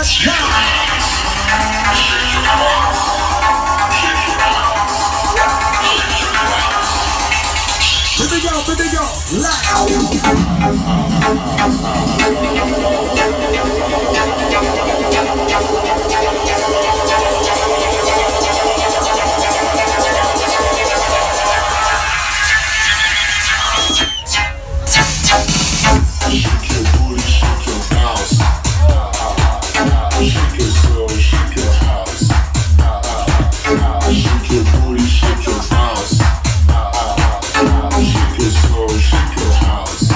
Here we go, here we go, loud. Shake your house. Ah, ah, ah, ah, ah, shake your soul, shake your house.